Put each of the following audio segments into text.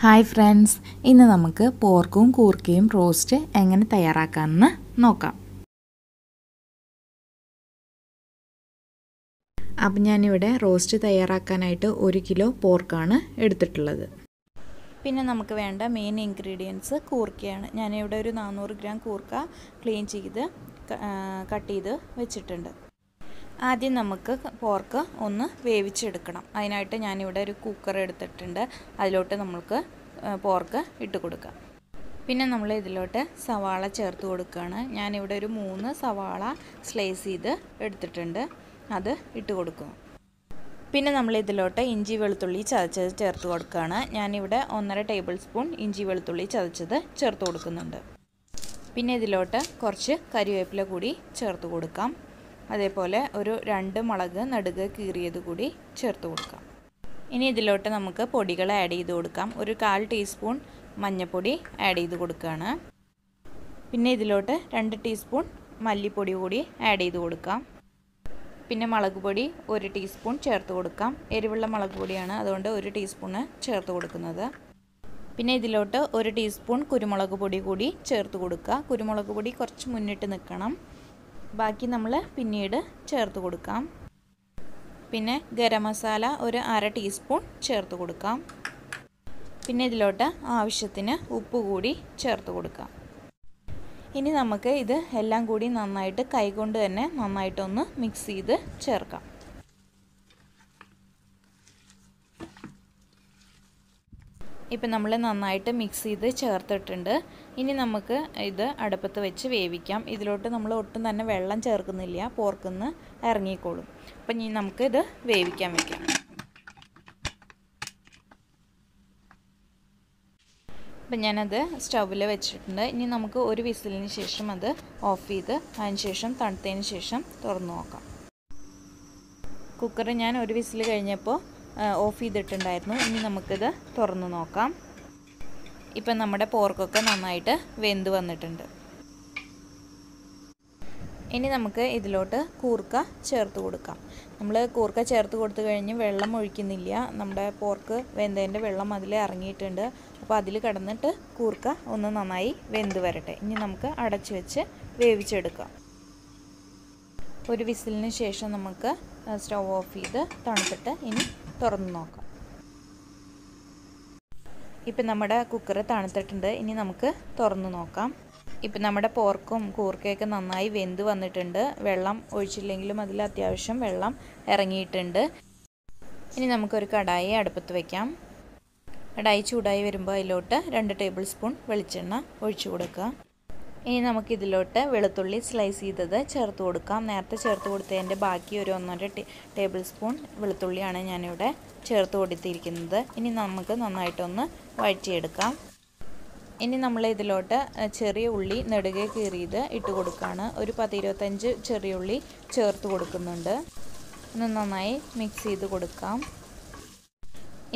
Hi friends ഇന്ന് നമുക്ക് പോർക്കും കൂർക്കയും roast എങ്ങനെ തയ്യാറാക്കാമെന്ന് നോക്കാം. അപ്പം ഞാനിവിടെ റോസ്റ്റ് തയ്യാറാക്കാനായിട്ട് ഒരു കിലോ പോർക്കാണ് എടുത്തിട്ടുള്ളത്. പിന്നെ നമുക്ക് വേണ്ട മെയിൻ ഇൻഗ്രീഡിയൻസ് കൂർക്കയാണ്. ഞാനിവിടെ ഒരു നാനൂറ് ഗ്രാം കൂർക്ക ക്ലീൻ ചെയ്ത് കട്ട് ചെയ്ത് വെച്ചിട്ടുണ്ട്. ആദ്യം നമുക്ക് പോർക്ക് ഒന്ന് വേവിച്ചെടുക്കണം. അതിനായിട്ട് ഞാനിവിടെ ഒരു കുക്കർ എടുത്തിട്ടുണ്ട്. അതിലോട്ട് നമ്മൾക്ക് പോർക്ക് ഇട്ട് കൊടുക്കാം. പിന്നെ നമ്മൾ ഇതിലോട്ട് സവാള ചേർത്ത് കൊടുക്കുകയാണ്. ഞാനിവിടെ ഒരു മൂന്ന് സവാള സ്ലൈസ് ചെയ്ത് എടുത്തിട്ടുണ്ട്. അത് ഇട്ട് കൊടുക്കും. പിന്നെ നമ്മൾ ഇതിലോട്ട് ഇഞ്ചി വെളുത്തുള്ളി ചതച്ചത് ചേർത്ത് കൊടുക്കുകയാണ്. ഞാനിവിടെ ഒന്നര ടേബിൾ സ്പൂൺ ഇഞ്ചി വെളുത്തുള്ളി ചതച്ചത് ചേർത്ത് കൊടുക്കുന്നുണ്ട്. പിന്നെ ഇതിലോട്ട് കുറച്ച് കറിവേപ്പില കൂടി ചേർത്ത് കൊടുക്കാം. അതേപോലെ ഒരു രണ്ട് മുളക് നടുക് കീറിയത് കൂടി ചേർത്ത് കൊടുക്കാം. ഇനി ഇതിലോട്ട് നമുക്ക് പൊടികൾ ആഡ് ചെയ്ത് കൊടുക്കാം. ഒരു കാൽ ടീസ്പൂൺ മഞ്ഞൾപ്പൊടി ആഡ് ചെയ്ത് കൊടുക്കുകയാണ്. പിന്നെ ഇതിലോട്ട് രണ്ട് ടീസ്പൂൺ മല്ലിപ്പൊടി കൂടി ആഡ് ചെയ്ത് കൊടുക്കാം. പിന്നെ മുളക് പൊടി ഒരു ടീസ്പൂൺ ചേർത്ത് കൊടുക്കാം. എരിവുള്ള മുളക് പൊടിയാണ് അതുകൊണ്ട് ഒരു ടീസ്പൂണ് ചേർത്ത് കൊടുക്കുന്നത്. പിന്നെ ഇതിലോട്ട് ഒരു ടീസ്പൂൺ കുരുമുളക് പൊടി കൂടി ചേർത്ത് കൊടുക്കുക. കുരുമുളക് പൊടി കുറച്ച് മുന്നിട്ട് നിൽക്കണം. ബാക്കി നമ്മൾ പിന്നീട് ചേർത്ത് കൊടുക്കാം. പിന്നെ ഗരം മസാല ഒരു അര ടീസ്പൂൺ ചേർത്ത് കൊടുക്കാം. പിന്നെ ഇതിലോട്ട് ആവശ്യത്തിന് ഉപ്പ് കൂടി ചേർത്ത് കൊടുക്കാം. ഇനി നമുക്ക് ഇത് എല്ലാം കൂടി നന്നായിട്ട് കൈകൊണ്ട് തന്നെ നന്നായിട്ടൊന്ന് മിക്സ് ചെയ്ത് ചേർക്കാം. ഇപ്പം നമ്മൾ നന്നായിട്ട് മിക്സ് ചെയ്ത് ചേർത്തിട്ടുണ്ട്. ഇനി നമുക്ക് ഇത് അടുപ്പത്ത് വെച്ച് വേവിക്കാം. ഇതിലോട്ട് നമ്മൾ ഒട്ടും തന്നെ വെള്ളം ചേർക്കുന്നില്ല. പോർക്കുന്ന് ഇറങ്ങിക്കോളും. അപ്പം ഇനി നമുക്ക് ഇത് വേവിക്കാൻ വയ്ക്കാം അപ്പം ഞാനത് സ്റ്റൗവിൽ വെച്ചിട്ടുണ്ട്. ഇനി നമുക്ക് ഒരു വിസിലിന് ശേഷം അത് ഓഫ് ചെയ്ത് അതിന് ശേഷം തണുത്തതിന് ശേഷം തുറന്നു നോക്കാം. കുക്കർ ഞാൻ ഒരു വിസിൽ കഴിഞ്ഞപ്പോൾ ഓഫ് ചെയ്തിട്ടുണ്ടായിരുന്നു. ഇനി നമുക്കിത് തുറന്നു നോക്കാം. ഇപ്പം നമ്മുടെ പോർക്കൊക്കെ നന്നായിട്ട് വെന്ത് വന്നിട്ടുണ്ട്. ഇനി നമുക്ക് ഇതിലോട്ട് കൂർക്ക ചേർത്ത് കൊടുക്കാം. നമ്മൾ കൂർക്ക ചേർത്ത് കൊടുത്തു കഴിഞ്ഞ് വെള്ളം ഒഴിക്കുന്നില്ല. നമ്മുടെ പോർക്ക് വെന്തതിന്റെ വെള്ളം അതിൽ ഇറങ്ങിയിട്ടുണ്ട്. അപ്പോൾ അതിൽ കിടന്നിട്ട് കൂർക്ക ഒന്ന് നന്നായി വെന്ത് വരട്ടെ. ഇനി നമുക്ക് അടച്ചു വെച്ച് വേവിച്ചെടുക്കാം. ഒരു വിസിലിന് ശേഷം നമുക്ക് സ്റ്റവ് ഓഫ് ചെയ്ത് തണുത്തിട്ട് ഇനി തുറന്ന് നോക്കാം. ഇപ്പം നമ്മുടെ കുക്കർ തണുത്തിട്ടുണ്ട്. ഇനി നമുക്ക് തുറന്ന് നോക്കാം. ഇപ്പം നമ്മുടെ പോർക്കും കൂർക്കയൊക്കെ നന്നായി വെന്ത് വന്നിട്ടുണ്ട്. വെള്ളം ഒഴിച്ചില്ലെങ്കിലും അതിൽ അത്യാവശ്യം വെള്ളം ഇറങ്ങിയിട്ടുണ്ട്. ഇനി നമുക്കൊരു കടായി അടുപ്പത്ത് വയ്ക്കാം കടായി ചൂടായി വരുമ്പോൾ അതിലോട്ട് രണ്ട് ടേബിൾ സ്പൂൺ വെളിച്ചെണ്ണ ഒഴിച്ചു കൊടുക്കുക. ഇനി നമുക്കിതിലോട്ട് വെളുത്തുള്ളി സ്ലൈസ് ചെയ്തത് ചേർത്ത് കൊടുക്കാം. നേരത്തെ ചേർത്ത് കൊടുത്തതിന്റെ ബാക്കി ഒരു ഒന്നര ടേബിൾ സ്പൂൺ വെളുത്തുള്ളിയാണ് ഞാനിവിടെ ചേർത്ത് കൊടുത്തിരിക്കുന്നത്. ഇനി നമുക്ക് നന്നായിട്ടൊന്ന് വഴറ്റിയെടുക്കാം. ഇനി നമ്മൾ ഇതിലോട്ട് ചെറിയ ഉള്ളി നെടുകെ കീറിയത് ഇട്ട് കൊടുക്കുകയാണ് ഒരു പത്തിരുപത്തഞ്ച് ചെറിയ ഉള്ളി ചേർത്ത് കൊടുക്കുന്നുണ്ട്. ഒന്ന് നന്നായി മിക്സ് ചെയ്ത് കൊടുക്കാം.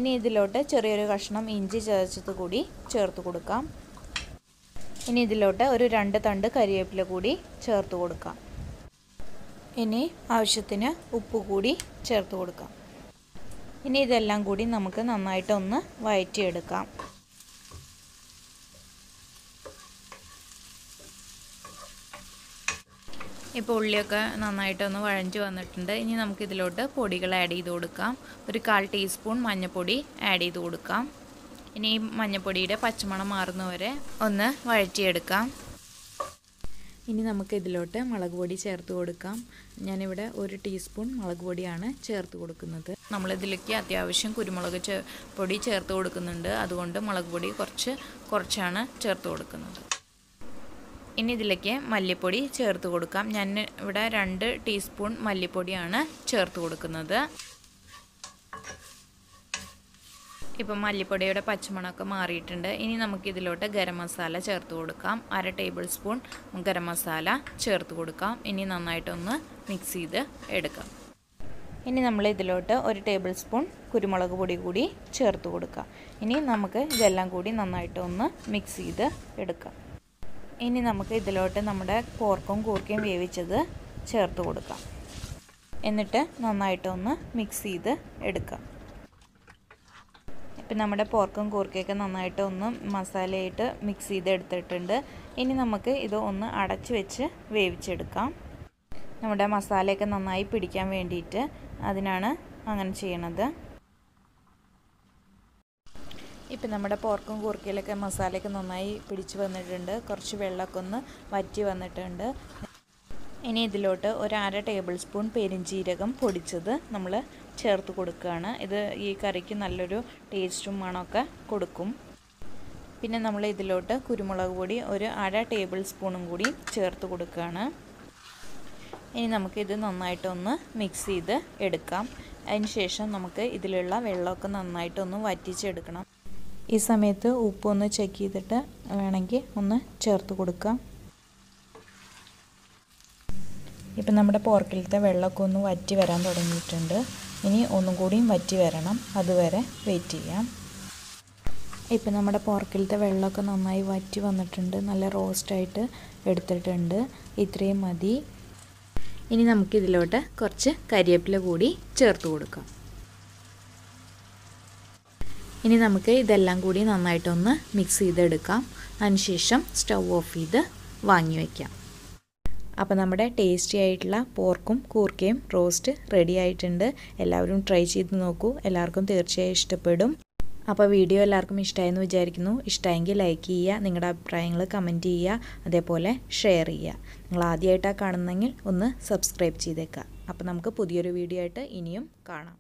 ഇനി ഇതിലോട്ട് ചെറിയൊരു കഷ്ണം ഇഞ്ചി ചതച്ചത് കൂടി ചേർത്ത് കൊടുക്കാം. ഇനി ഇതിലോട്ട് ഒരു രണ്ട് തണ്ട് കരിവേപ്പില കൂടി ചേർത്ത് കൊടുക്കാം. ഇനി ആവശ്യത്തിന് ഉപ്പ് കൂടി ചേർത്ത് കൊടുക്കാം. ഇനി ഇതെല്ലാം കൂടി നമുക്ക് നന്നായിട്ടൊന്ന് വഴറ്റിയെടുക്കാം ഇപ്പോൾ ഉള്ളിയൊക്കെ നന്നായിട്ടൊന്ന് വഴഞ്ഞ് വന്നിട്ടുണ്ട്. ഇനി നമുക്കിതിലോട്ട് പൊടികൾ ആഡ് ചെയ്ത് കൊടുക്കാം. ഒരു കാൽ ടീസ്പൂൺ മഞ്ഞൾപ്പൊടി ആഡ് ചെയ്ത് കൊടുക്കാം. ഇനി ഈ മഞ്ഞപ്പൊടിയുടെ പച്ചമണം മാറുന്നവരെ ഒന്ന് വഴറ്റിയെടുക്കാം. ഇനി നമുക്ക് ഇതിലോട്ട് മുളക് പൊടി ചേർത്ത് കൊടുക്കാം. ഞാനിവിടെ ഒരു ടീസ്പൂൺ മുളക് പൊടിയാണ് ചേർത്ത് കൊടുക്കുന്നത്. നമ്മളിതിലേക്ക് അത്യാവശ്യം കുരുമുളക് ചേ പൊടി ചേർത്ത് കൊടുക്കുന്നുണ്ട്. അതുകൊണ്ട് മുളക് പൊടി കുറച്ച് കുറച്ചാണ് ചേർത്ത് കൊടുക്കുന്നത്. ഇനി ഇതിലേക്ക് മല്ലിപ്പൊടി ചേർത്ത് കൊടുക്കാം. ഞാൻ ഇവിടെ രണ്ട് ടീസ്പൂൺ മല്ലിപ്പൊടിയാണ് ചേർത്ത് കൊടുക്കുന്നത്. ഇപ്പം മല്ലിപ്പൊടിയുടെ പച്ചമണമൊക്കെ മാറിയിട്ടുണ്ട്. ഇനി നമുക്കിതിലോട്ട് ഗരം മസാല ചേർത്ത് കൊടുക്കാം. അര ടേബിൾ സ്പൂൺ ഗരം മസാല ചേർത്ത് കൊടുക്കാം. ഇനി നന്നായിട്ടൊന്ന് മിക്സ് ചെയ്ത് എടുക്കാം. ഇനി നമ്മൾ ഇതിലോട്ട് ഒരു ടേബിൾ സ്പൂൺ കുരുമുളക് പൊടി കൂടി ചേർത്ത് കൊടുക്കാം. ഇനി നമുക്ക് ഇതെല്ലാം കൂടി നന്നായിട്ടൊന്ന് മിക്സ് ചെയ്ത് എടുക്കാം. ഇനി നമുക്ക് ഇതിലോട്ട് നമ്മുടെ പോർക്കും കൂർക്കയും വേവിച്ചത് ചേർത്ത് കൊടുക്കാം. എന്നിട്ട് നന്നായിട്ടൊന്ന് മിക്സ് ചെയ്ത് എടുക്കാം. ഇപ്പം നമ്മുടെ പോർക്കും കൂർക്കയൊക്കെ നന്നായിട്ട് ഒന്ന് മസാലയായിട്ട് മിക്സ് ചെയ്തെടുത്തിട്ടുണ്ട്. ഇനി നമുക്ക് ഇത് ഒന്ന് അടച്ച് വെച്ച് വേവിച്ചെടുക്കാം. നമ്മുടെ മസാലയൊക്കെ നന്നായി പിടിക്കാൻ വേണ്ടിയിട്ട് അതിനാണ് അങ്ങനെ ചെയ്യണത്. ഇപ്പം നമ്മുടെ പോർക്കും കൂർക്കയിലൊക്കെ മസാലയൊക്കെ നന്നായി പിടിച്ച് വന്നിട്ടുണ്ട്. കുറച്ച് വെള്ളമൊക്കെ ഒന്ന് വറ്റി വന്നിട്ടുണ്ട്. ഇനി ഇതിലോട്ട് ഒരു അര ടേബിൾ സ്പൂൺ പെരിഞ്ചീരകം പൊടിച്ചത് നമ്മൾ ചേർത്ത് കൊടുക്കുകയാണ്. ഇത് ഈ കറിക്ക് നല്ലൊരു ടേസ്റ്റും മണമൊക്കെ കൊടുക്കും. പിന്നെ നമ്മൾ ഇതിലോട്ട് കുരുമുളക് പൊടി ഒരു അര ടേബിൾ സ്പൂണും കൂടി ചേർത്ത് കൊടുക്കുകയാണ്. ഇനി നമുക്കിത് നന്നായിട്ടൊന്ന് മിക്സ് ചെയ്ത് എടുക്കാം. അതിന് ശേഷം നമുക്ക് ഇതിലുള്ള വെള്ളമൊക്കെ നന്നായിട്ടൊന്ന് വറ്റിച്ചെടുക്കണം. ഈ സമയത്ത് ഉപ്പൊന്ന് ചെക്ക് ചെയ്തിട്ട് വേണമെങ്കിൽ ഒന്ന് ചേർത്ത് കൊടുക്കാം. ഇപ്പം നമ്മുടെ പോർക്കിലത്തെ വെള്ളമൊക്കെ ഒന്ന് വറ്റി വരാൻ തുടങ്ങിയിട്ടുണ്ട്. ഇനി ഒന്നും കൂടിയും വറ്റി വരണം. അതുവരെ വെയിറ്റ് ചെയ്യാം. ഇപ്പം നമ്മുടെ പോർക്കിലത്തെ വെള്ളമൊക്കെ നന്നായി വറ്റി വന്നിട്ടുണ്ട്. നല്ല റോസ്റ്റായിട്ട് എടുത്തിട്ടുണ്ട്. ഇത്രയും മതി. ഇനി നമുക്കിതിലോട്ട് കുറച്ച് കരിവേപ്പില കൂടി ചേർത്ത് കൊടുക്കാം. ഇനി നമുക്ക് ഇതെല്ലാം കൂടി നന്നായിട്ടൊന്ന് മിക്സ് ചെയ്തെടുക്കാം. അതിനുശേഷം സ്റ്റൗ ഓഫ് ചെയ്ത് വാങ്ങി വയ്ക്കാം. അപ്പോൾ നമ്മുടെ ടേസ്റ്റി ആയിട്ടുള്ള പോർക്കും കൂർക്കയും റോസ്റ്റ് റെഡി ആയിട്ടുണ്ട്. എല്ലാവരും ട്രൈ ചെയ്ത് നോക്കൂ. എല്ലാവർക്കും തീർച്ചയായും ഇഷ്ടപ്പെടും. അപ്പോൾ വീഡിയോ എല്ലാവർക്കും ഇഷ്ടമായെന്ന് വിചാരിക്കുന്നു. ഇഷ്ടമായെങ്കിൽ ലൈക്ക് ചെയ്യുക നിങ്ങളുടെ അഭിപ്രായങ്ങൾ കമന്റ് ചെയ്യുക അതേപോലെ ഷെയർ ചെയ്യുക. നിങ്ങൾ ആദ്യമായിട്ടാണ് കാണുന്നതെങ്കിൽ ഒന്ന് സബ്സ്ക്രൈബ് ചെയ്തേക്കുക. അപ്പോൾ നമുക്ക് പുതിയൊരു വീഡിയോ ആയിട്ട് ഇനിയും കാണാം.